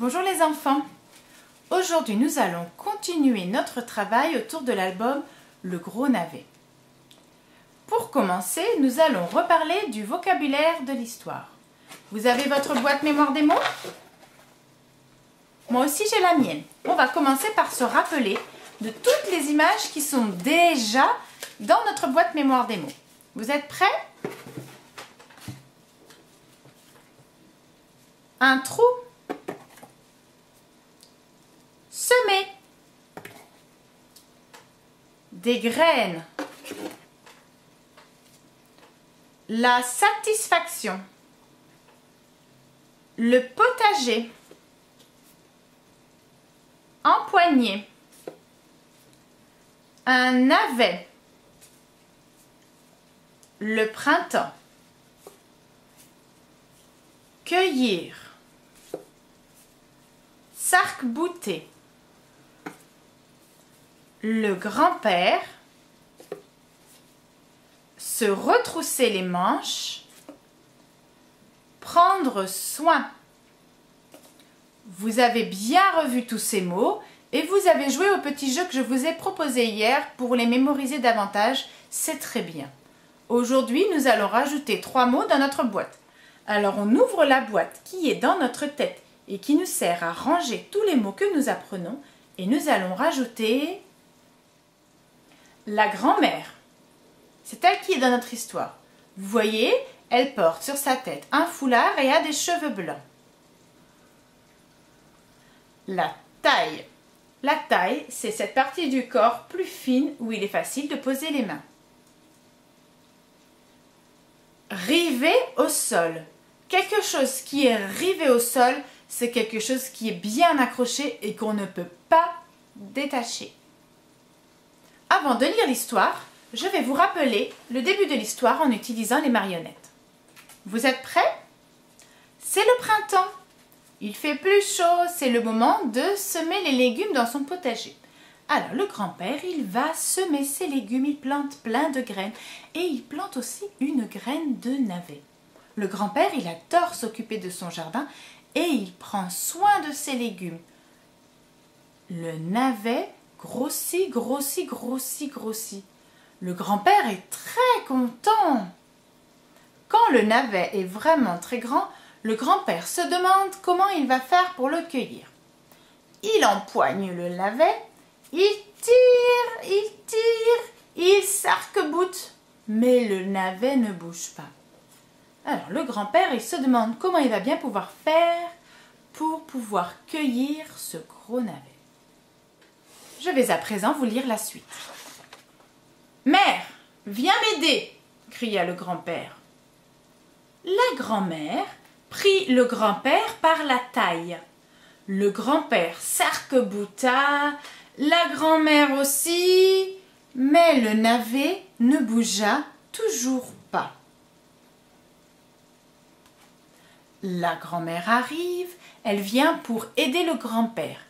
Bonjour les enfants Aujourd'hui nous allons continuer notre travail autour de l'album Le Gros Navet. Pour commencer, nous allons reparler du vocabulaire de l'histoire. Vous avez votre boîte mémoire des mots? Moi aussi j'ai la mienne. On va commencer par se rappeler de toutes les images qui sont déjà dans notre boîte mémoire des mots. Vous êtes prêts? Un trou Semer Graines. La satisfaction. Le potager. Empoigner Un navet. Le printemps. Cueillir. Sarc-bouté Le grand-père Se retrousser les manches Prendre soin Vous avez bien revu tous ces mots et vous avez joué au petit jeu que je vous ai proposé hier pour les mémoriser davantage. C'est très bien. Aujourd'hui, nous allons rajouter trois mots dans notre boîte. Alors on ouvre la boîte qui est dans notre tête et qui nous sert à ranger tous les mots que nous apprenons et nous allons rajouter la grand-mère. C'est elle qui est dans notre histoire. Vous voyez, elle porte sur sa tête un foulard et a des cheveux blancs. La taille. La taille, c'est cette partie du corps plus fine où il est facile de poser les mains. Rivé au sol. Quelque chose qui est rivé au sol, c'est quelque chose qui est bien accroché et qu'on ne peut pas détacher. Avant de lire l'histoire, je vais vous rappeler le début de l'histoire en utilisant les marionnettes. Vous êtes prêts? C'est le printemps. Il fait plus chaud, c'est le moment de semer les légumes dans son potager. Alors le grand-père, il va semer ses légumes, il plante plein de graines et il plante aussi une graine de navet. Le grand-père, il adore s'occuper de son jardin et il prend soin de ses légumes. Le navet grossit, grossit, grossit, grossit. Le grand-père est très content. Quand le navet est vraiment très grand, le grand-père se demande comment il va faire pour le cueillir. Il empoigne le navet, il tire, il tire, il s'arc-boute, mais le navet ne bouge pas. Alors le grand-père, il se demande comment il va bien pouvoir faire pour pouvoir cueillir ce gros navet. Je vais à présent vous lire la suite. Mère, viens m'aider, cria le grand-père. La grand-mère prit le grand-père par la taille. Le grand-père s'arc-bouta, la grand-mère aussi, mais le navet ne bougea toujours pas. La grand-mère arrive, elle vient pour aider le grand-père.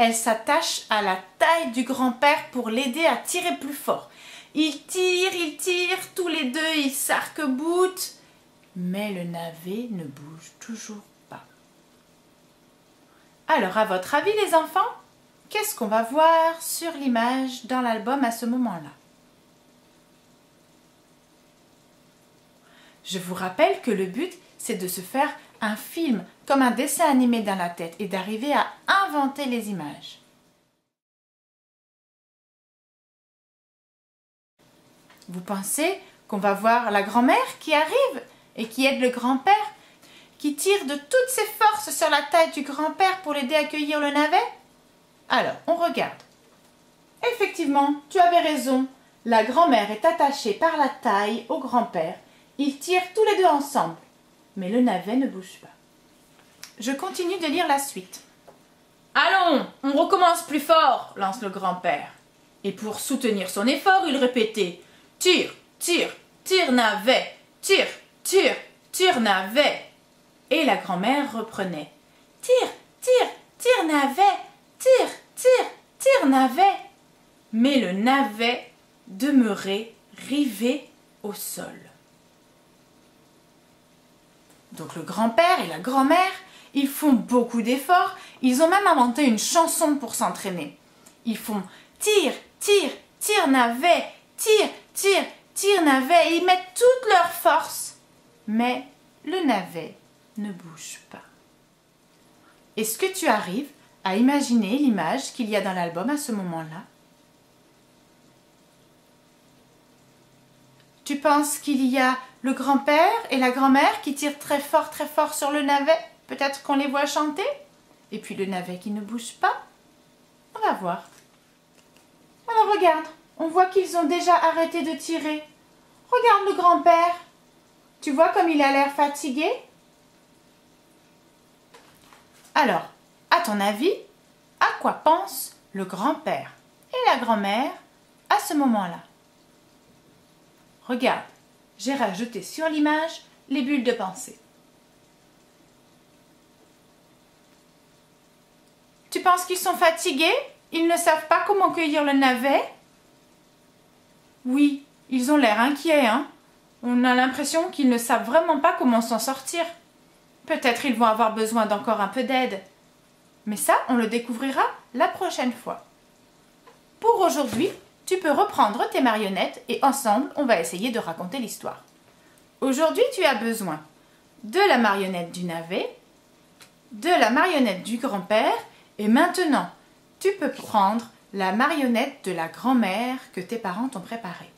Elle s'attache à la taille du grand-père pour l'aider à tirer plus fort. Ils tirent, ils tirent, tous les deux, ils s'arc-boutent. Mais le navet ne bouge toujours pas. Alors, à votre avis, les enfants, qu'est-ce qu'on va voir sur l'image dans l'album à ce moment-là? Je vous rappelle que le but, c'est de se faire un film comme un dessin animé dans la tête et d'arriver à inventer les images. Vous pensez qu'on va voir la grand-mère qui arrive et qui aide le grand-père, qui tire de toutes ses forces sur la taille du grand-père pour l'aider à cueillir le navet? Alors, on regarde. Effectivement, tu avais raison. La grand-mère est attachée par la taille au grand-père. Ils tirent tous les deux ensemble mais le navet ne bouge pas. Je continue de lire la suite. Allons, on recommence plus fort, lance le grand-père. Et pour soutenir son effort, il répétait Tire, tire, tire navet, tire, tire, tire navet. Et la grand-mère reprenait Tire, tire, tire navet, tire, tire, tire navet. Mais le navet demeurait rivé au sol. Donc le grand-père et la grand-mère, ils font beaucoup d'efforts Ils ont même inventé une chanson pour s'entraîner. Ils font tire, tire, tire navet, tire, tire, tire navet. Ils mettent toute leur force. Mais le navet ne bouge pas. Est-ce que tu arrives à imaginer l'image qu'il y a dans l'album à ce moment-là? Tu penses qu'il y a le grand-père et la grand-mère qui tirent très fort, très fort sur le navet. Peut-être qu'on les voit chanter. Et puis le navet qui ne bouge pas. On va voir. Alors regarde, on voit qu'ils ont déjà arrêté de tirer. Regarde le grand-père. Tu vois comme il a l'air fatigué? Alors, à ton avis, à quoi pense le grand-père et la grand-mère à ce moment-là? Regarde, j'ai rajouté sur l'image les bulles de pensée. Tu penses qu'ils sont fatigués? Ils ne savent pas comment cueillir le navet? Oui, ils ont l'air inquiets, hein On a l'impression qu'ils ne savent vraiment pas comment s'en sortir. Peut-être ils vont avoir besoin d'encore un peu d'aide. Mais ça, on le découvrira la prochaine fois. Pour aujourd'hui, tu peux reprendre tes marionnettes et ensemble, on va essayer de raconter l'histoire. Aujourd'hui, tu as besoin de la marionnette du navet, de la marionnette du grand-père et maintenant, tu peux prendre la marionnette de la grand-mère que tes parents t'ont préparée.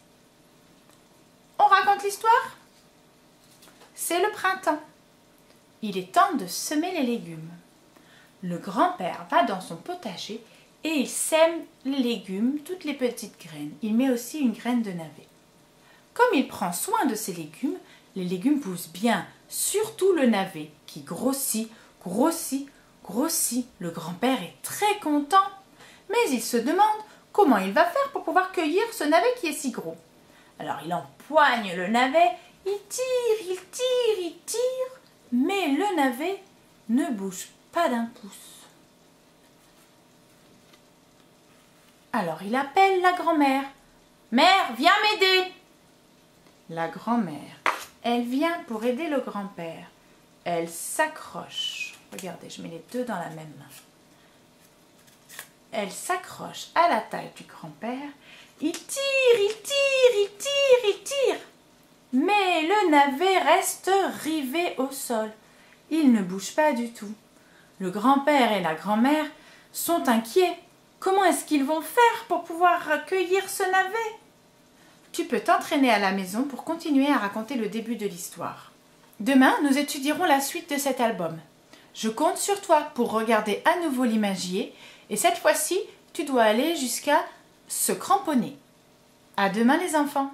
On raconte l'histoire? C'est le printemps. Il est temps de semer les légumes. Le grand-père va dans son potager et il sème les légumes, toutes les petites graines. Il met aussi une graine de navet. Comme il prend soin de ses légumes, les légumes poussent bien, surtout le navet qui grossit, grossit, grossit. Le grand-père est très content, mais il se demande comment il va faire pour pouvoir cueillir ce navet qui est si gros. Alors il empoigne le navet, il tire, il tire, il tire, mais le navet ne bouge pas d'un pouce. Alors il appelle la grand-mère. Mère, viens m'aider. La grand-mère, elle vient pour aider le grand-père. Elle s'accroche. Regardez, je mets les deux dans la même main. Elle s'accroche à la taille du grand-père. Il tire, il tire, il tire, il tire. Mais le navet reste rivé au sol. Il ne bouge pas du tout. Le grand-père et la grand-mère sont inquiets. Comment est-ce qu'ils vont faire pour pouvoir cueillir ce navet? Tu peux t'entraîner à la maison pour continuer à raconter le début de l'histoire. Demain, nous étudierons la suite de cet album. Je compte sur toi pour regarder à nouveau l'imagier et cette fois-ci, tu dois aller jusqu'à se cramponner. À demain les enfants